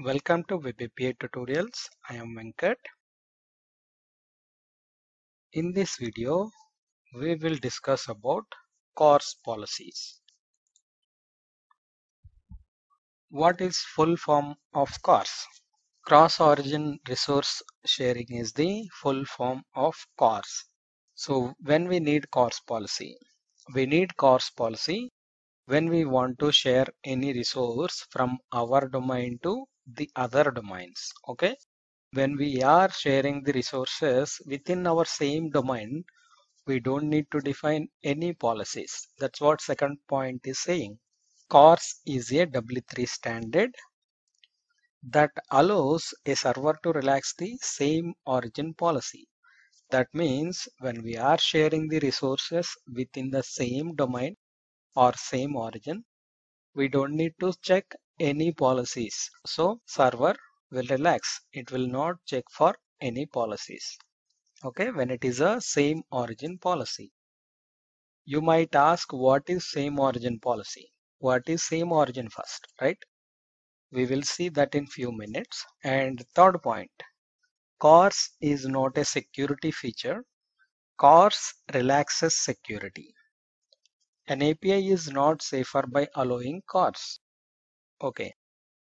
Welcome to Web API Tutorials. I am Venkat. In this video, we will discuss about CORS policies. What is full form of CORS? Cross Origin Resource Sharing is the full form of CORS. So when we need CORS policy, we need CORS policy when we want to share any resource from our domain to the other domains okay? When we are sharing the resources within our same domain we don't need to define any policies. That's what second point is saying. CORS is a W3 standard that allows a server to relax the same origin policy. That means when we are sharing the resources within the same domain or same origin we don't need to check any policies. So server will relax. It will not check for any policies. Okay, when it is a same origin policy. You might ask what is same origin policy? What is same origin first, right? We will see that in few minutes. And third point, CORS is not a security feature. CORS relaxes security. An API is not safer by allowing CORS. Okay,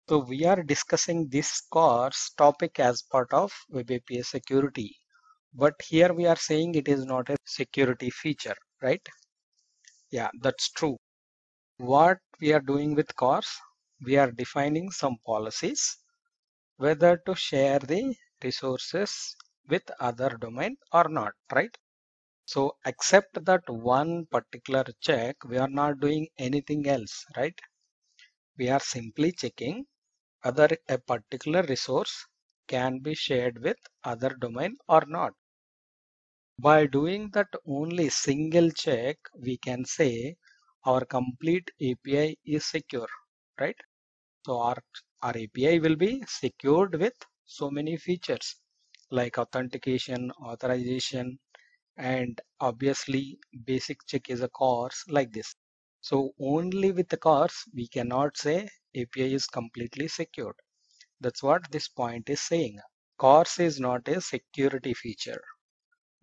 so we are discussing this CORS topic as part of Web API security. But here we are saying it is not a security feature, right? Yeah, that's true. What we are doing with CORS, we are defining some policies, whether to share the resources with other domain or not, right? So except that one particular check, we are not doing anything else, right? We are simply checking whether a particular resource can be shared with other domain or not. By doing that only single check, we can say our complete API is secure, right? So our, our API will be secured with so many features like authentication, authorization, and obviously basic check is a CORS like this. So only with the CORS we cannot say API is completely secured. That's what this point is saying. CORS is not a security feature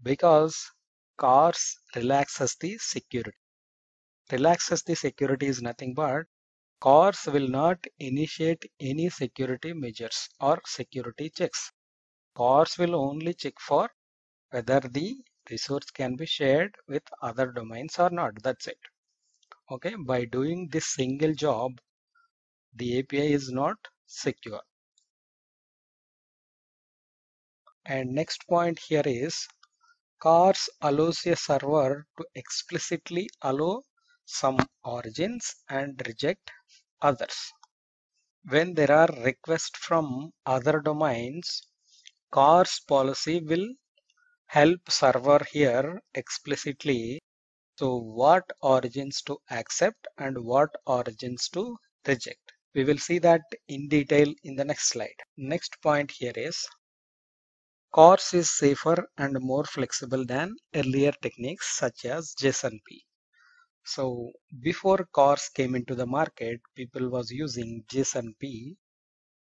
because CORS relaxes the security. Relaxes the security is nothing but CORS will not initiate any security measures or security checks. CORS will only check for whether the resource can be shared with other domains or not. That's it okay by doing this single job the API is not secure. And next point here is CORS allows a server to explicitly allow some origins and reject others. When there are requests from other domains CORS policy will help server here explicitly so what origins to accept and what origins to reject. We will see that in detail in the next slide. Next point here is CORS is safer and more flexible than earlier techniques such as JSONP. So before CORS came into the market, people was using JSONP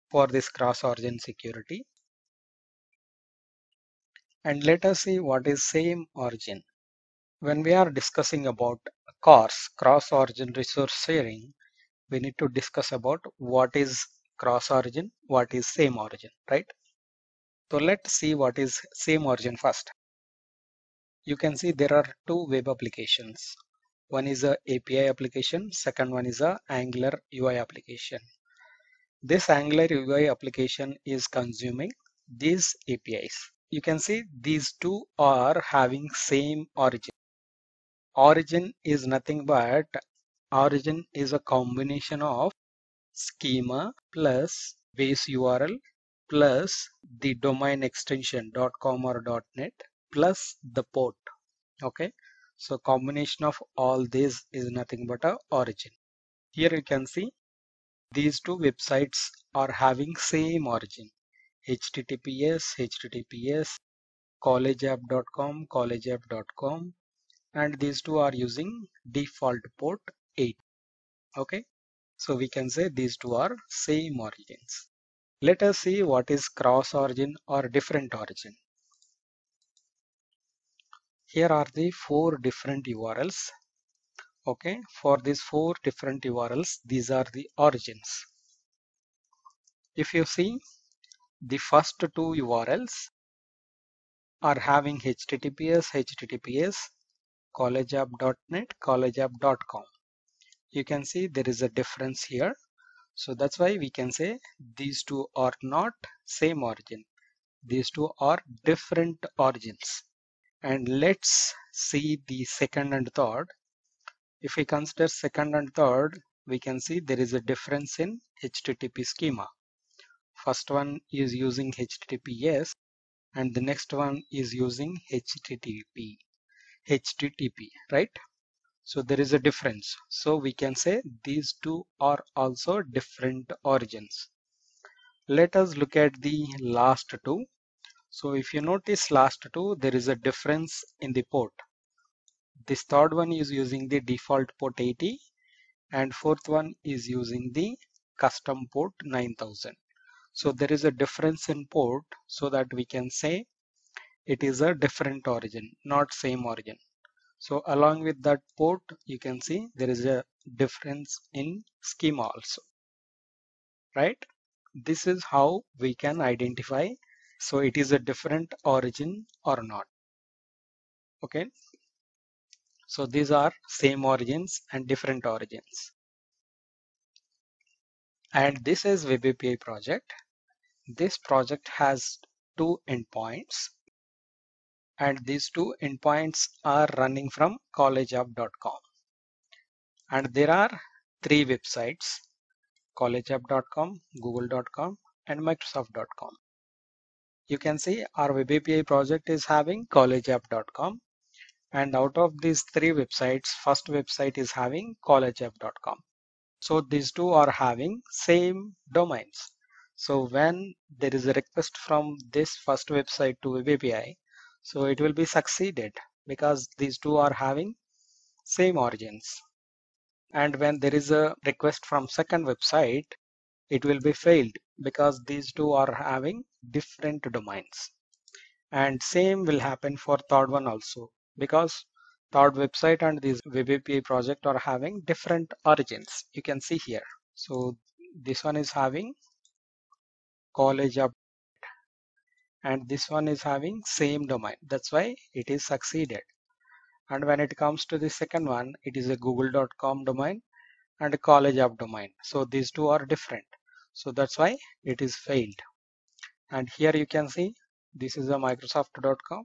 for this cross-origin security. And let us see what is same origin. When we are discussing about CORS, cross-origin resource sharing, we need to discuss about what is cross-origin, what is same origin, right? So let's see what is same origin first. You can see there are two web applications. One is a API application, second one is a Angular UI application. This Angular UI application is consuming these APIs. You can see these two are having same origin origin is nothing but origin is a combination of schema plus base URL plus the domain extension dot .com or dot .net plus the port. Okay? So combination of all these is nothing but a origin. Here you can see these two websites are having same origin. Https https collegeapp.com collegeapp.com and these two are using default port 8 okay so we can say these two are same origins Let us see what is cross origin or different origin. Here are the four different URLs. Okay, for these four different URLs, these are the origins. If you see, the first two URLs are having https https collegeapp.net collegeapp.com you can see there is a difference here. So that's why we can say these two are not same origin. These two are different origins. And let's see the second and third. If we consider second and third we can see there is a difference in http schema. First one is using https and the next one is using http http right? So there is a difference. So we can say these two are also different origins. Let us look at the last two. So if you notice last two there is a difference in the port. This third one is using the default port 80 and fourth one is using the custom port 9000 so there is a difference in port so that we can say it is a different origin not same origin. So along with that port you can see there is a difference in schema also right? This is how we can identify so it is a different origin or not okay? So these are same origins and different origins. And this is web API project. This project has two endpoints and these two endpoints are running from collegeapp.com and there are three websites collegeapp.com google.com and microsoft.com you can see our web API project is having collegeapp.com and out of these three websites first website is having collegeapp.com so these two are having same domains. So when there is a request from this first website to Web API, so it will be succeeded because these two are having same origins. And when there is a request from second website, it will be failed because these two are having different domains. And same will happen for third one also because third website and this Web API project are having different origins. You can see here. So this one is having college up and this one is having same domain. That's why it is succeeded. And when it comes to the second one it is a google.com domain and a college app domain. So these two are different. So that's why it is failed. And here you can see this is a microsoft.com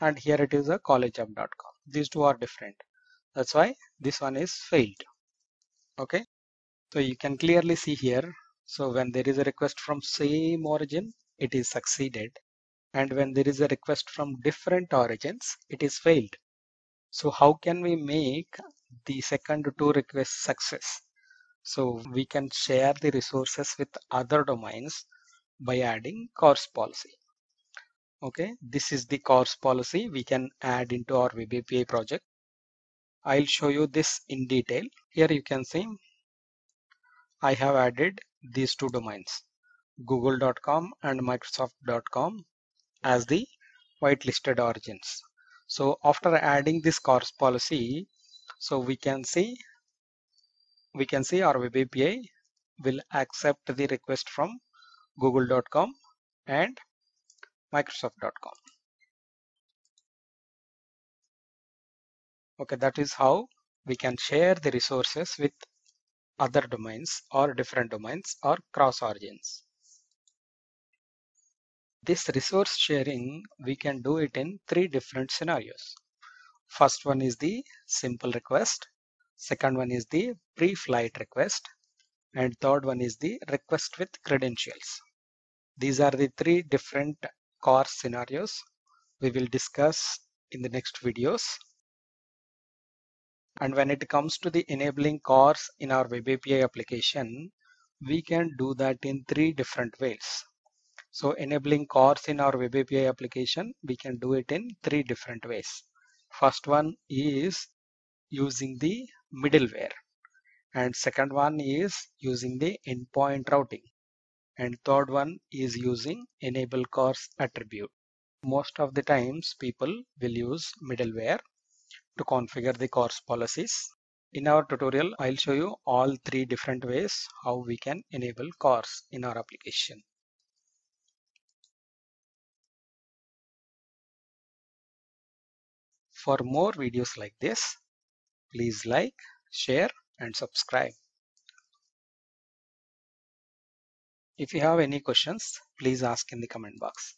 and here it is a collegeapp.com these two are different. That's why this one is failed. Okay? So you can clearly see here. So when there is a request from same origin, it is succeeded. And when there is a request from different origins, it is failed. So how can we make the second two requests success? So we can share the resources with other domains by adding CORS policy. Okay, this is the CORS policy we can add into our API project. I'll show you this in detail. Here you can see I have added these two domains google.com and microsoft.com as the whitelisted origins so after adding this CORS policy so we can see we can see our web API will accept the request from google.com and microsoft.com okay that is how we can share the resources with other domains or different domains or cross origins. This resource sharing, we can do it in three different scenarios. First one is the simple request. Second one is the pre-flight request. And third one is the request with credentials. These are the three different CORS scenarios we will discuss in the next videos. And when it comes to the enabling CORS in our Web API application, we can do that in three different ways. So enabling CORS in our Web API application, we can do it in three different ways. First one is using the middleware. And second one is using the endpoint routing. and third one is using enable CORS attribute. Most of the times people will use middleware to configure the CORS policies. In our tutorial, I'll show you all three different ways how we can enable CORS in our application. For more videos like this, please like, share and subscribe. If you have any questions, please ask in the comment box.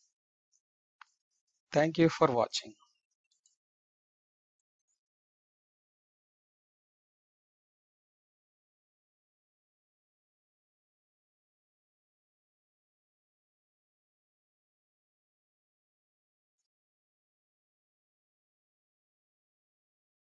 Thank you for watching.